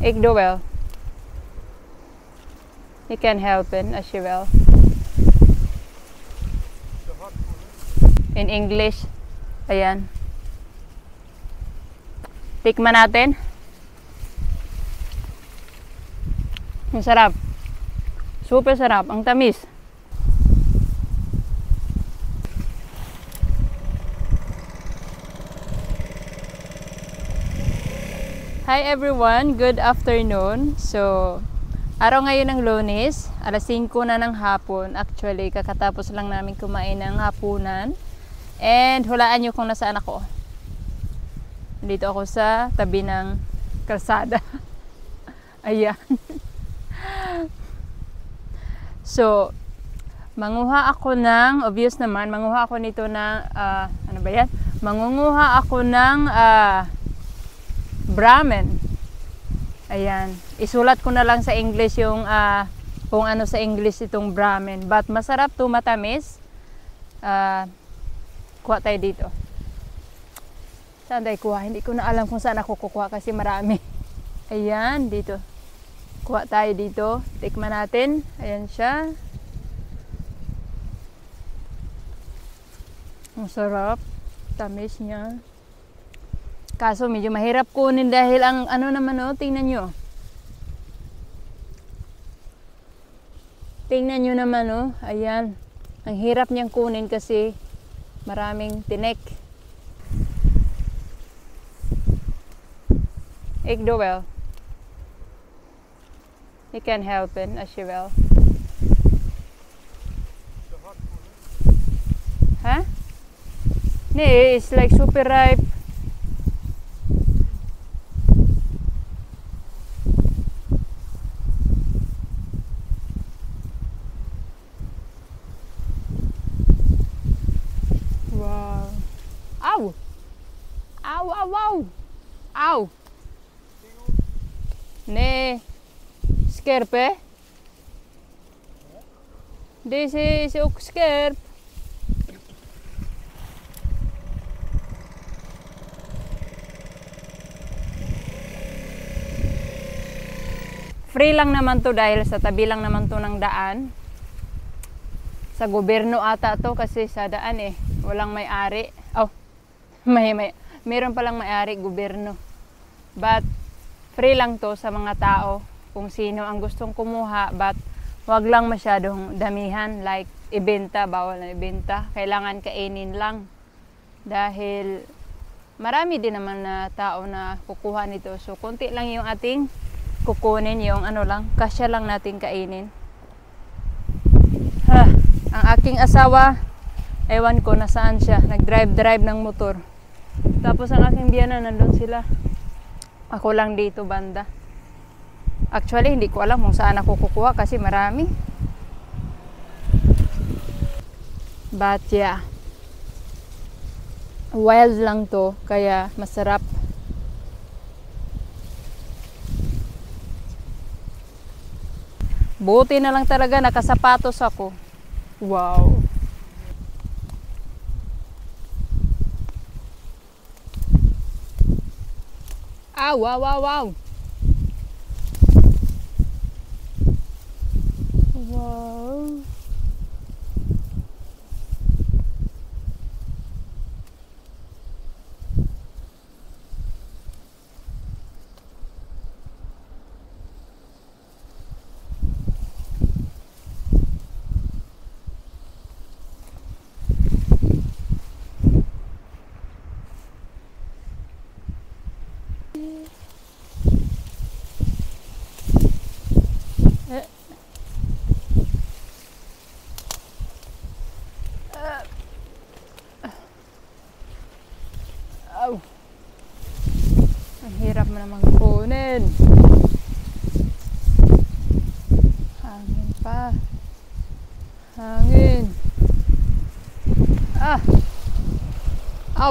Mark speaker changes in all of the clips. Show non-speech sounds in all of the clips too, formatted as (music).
Speaker 1: Ik doe wel. Je kan helpen als je wil. In English. Ayan. Tikman natin. Ang sarap. Super sarap. Ang tamis. Hi everyone, good afternoon. So, araw ngayon ng lunes, alas 5 na ng hapon. Actually, kakatapos lang namin kumain ng hapunan. And hulaan nyo kung nasaan ako. Dito ako sa tabi ng kalsada. (laughs) Ayan. (laughs) so, manguha ako ng, obvious naman, manguha ako nito na, ah, ano ba yan? Mangunguha ako ng, ah, Brahmin. Ayan. Isulat ko na lang sa English yung ah, kung ano sa English itong Brahmin. But masarap to matamis. Ah, kuha tayo dito. Saan tayo kuha? Hindi ko na alam kung saan ako kukuha kasi marami. (laughs) Ayan, dito. Kuha tayo dito. Tikman natin. Ayan siya. Ang sarap. Tamis niya. Kaso medyo mahirap kunin dahil ang ano naman oh, tingnan nyo. Tingnan nyo naman oh, ayan. Ang hirap niyang kunin kasi maraming tinik. Ik doe wel. Je kan helpen als je wil. Huh? Nee, it's like super ripe. Scherp, hè? Deze is ook scherp. Free lang naman to dahil sa tabi lang naman to ng daan. Sa gobyerno ata to kasi sa daan eh. Walang may-ari. Oh, (laughs) may, may, meron palang may-ari, gobyerno. But, free lang to sa mga tao kung sino ang gustong kumuha. But, wag lang masyadong damihan. Like, ibenta, bawal na ibenta. Kailangan kainin lang. Dahil, marami din naman na tao na kukuha nito. So, konti lang yung ating kukunin yung ano lang, kasya lang natin kainin. Ha, ang aking asawa, ewan ko nasaan siya, nag-drive-drive ng motor. Tapos ang aking biyana, nandun sila. Ako lang dito banda. Actually, hindi ko alam kung saan ako kukuha kasi marami. But yeah, wild lang to, kaya masarap. Buti na lang talaga nakasapatos ako. Wow. Ah, wow, wow, wow. Wow.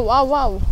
Speaker 1: wow, wow, wow.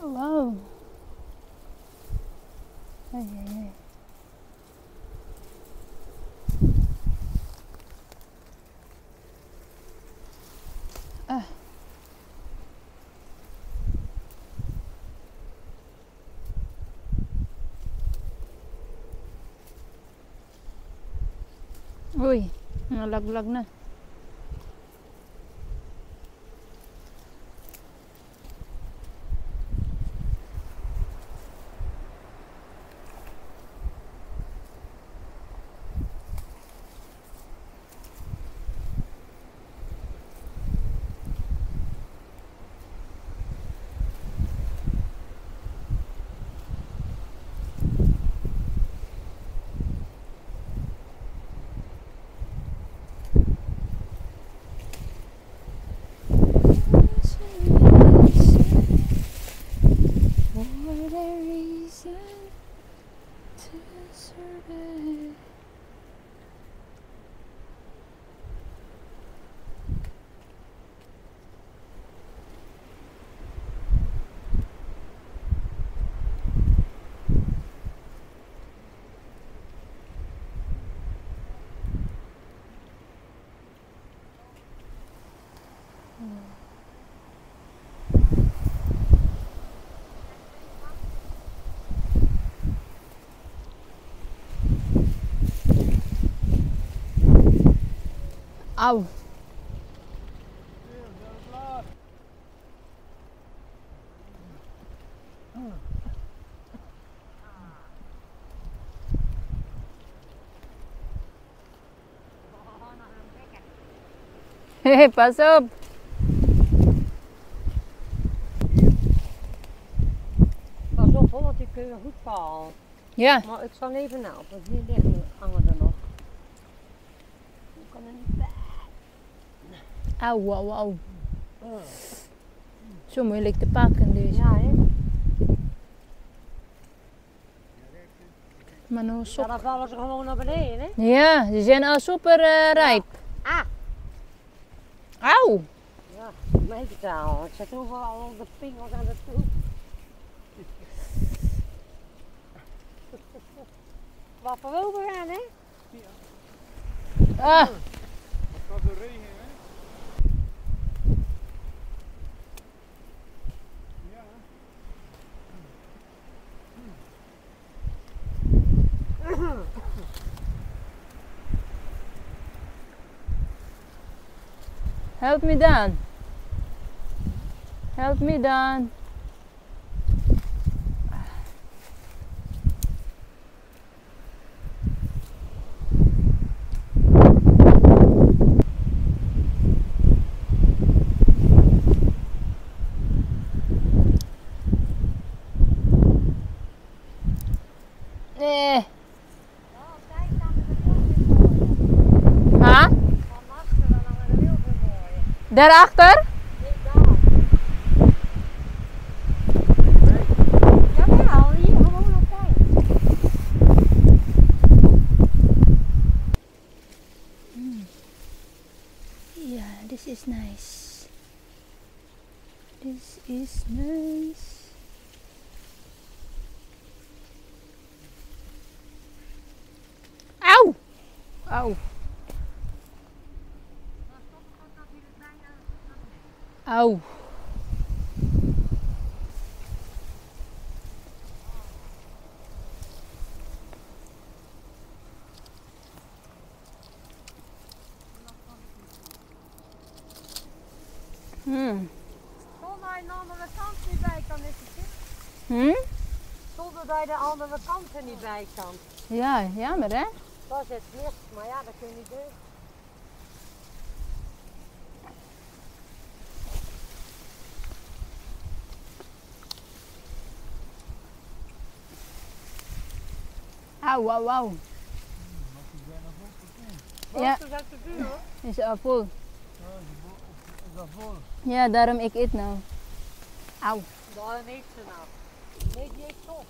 Speaker 1: Hello. Ây. À. Ui, lật lật nè not a reason to survive. Mm. Au. Hehe, pas op.
Speaker 2: Pas op hoor, want ik kun je goed vallen.
Speaker 1: Ja.
Speaker 2: Maar ik zal even na, want die liggen hangen er nog. Ik kan er niet bij.
Speaker 1: Au, au, au. Zo moeilijk te pakken deze.
Speaker 2: Ja, hè?
Speaker 1: Maar nou
Speaker 2: Ja,
Speaker 1: zo.
Speaker 2: dan vallen ze gewoon naar beneden, hè?
Speaker 1: Ja, ze zijn al super eh, rijp.
Speaker 2: Ah!
Speaker 1: Auw.
Speaker 2: Ja, meet het al. Ik zet overal de pingels aan de troep. (laughs) Wat voor wil gaan, hè?
Speaker 1: Ah. Help me down. Help me down. Yeah, this is nice. This is nice. Auw! Auw. Auw. Hmm.
Speaker 2: Zonder je de andere kant niet bij kan, is het goed.
Speaker 1: Hm?
Speaker 2: Zonder dat je de andere kant er niet bij kan.
Speaker 1: Ja, jammer hè?
Speaker 2: Dat is het licht, maar ja, dat kun je niet doen.
Speaker 1: Auw, auw, auw. Ja.
Speaker 2: Dat
Speaker 1: is vol? Ja, daarom ik eet nou. Auw.
Speaker 2: Daarom eet ze nou. Nee, die eet toch.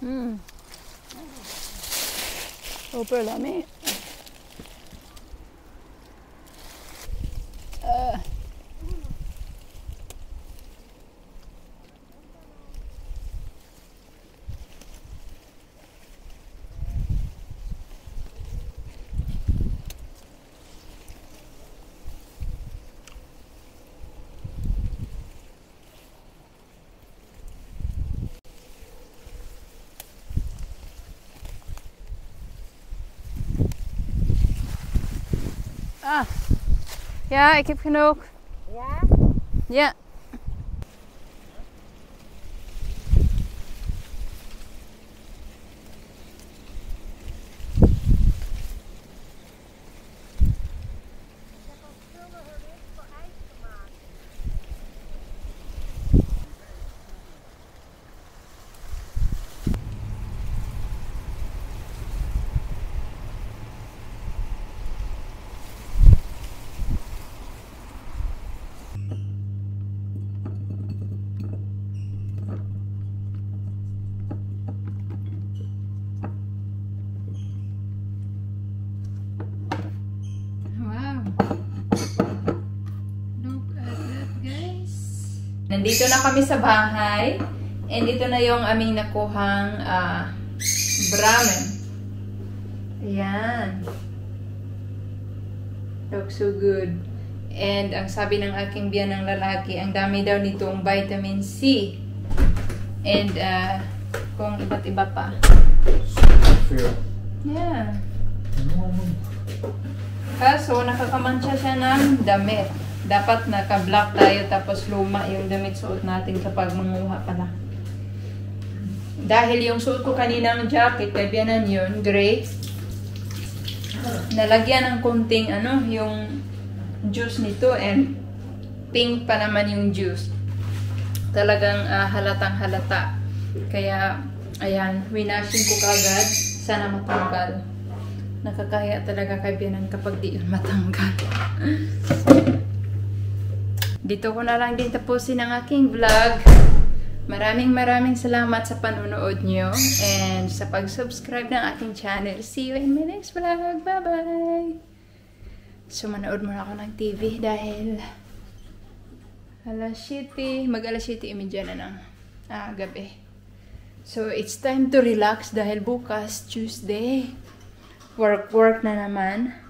Speaker 1: Mm. Håper du det er min. Uh. Ah. Ja, ik heb genoeg.
Speaker 2: Ja?
Speaker 1: Ja. Nandito na kami sa bahay. And ito na yung aming nakuhang ah, ramen. Ayan. Looks so good. And ang sabi ng aking biyan ng lalaki, ang dami daw nitong vitamin C. And ah, kung iba't iba pa. Yeah. Kaso, nakakamansya siya ng damit. Dapat naka-black tayo tapos luma yung damit suot natin kapag manguha pala. Dahil yung suot ko kanina ng jacket, kay biyanan yun, gray. Nalagyan ng kunting ano, yung juice nito and pink pa naman yung juice. Talagang ah, halatang halata. Kaya, ayan, winashing ko kagad. Sana matanggal. Nakakaya talaga kay Bianan kapag di yun matanggal. (laughs) Dito ko na lang din tapusin ang aking vlog. Maraming maraming salamat sa panonood nyo and sa pag-subscribe ng aking channel. See you in my next vlog. Bye-bye! So, manood muna ako ng TV dahil alas 7, mag alas 7 imedya na ng ah, gabi. So, it's time to relax dahil bukas, Tuesday, work-work na naman.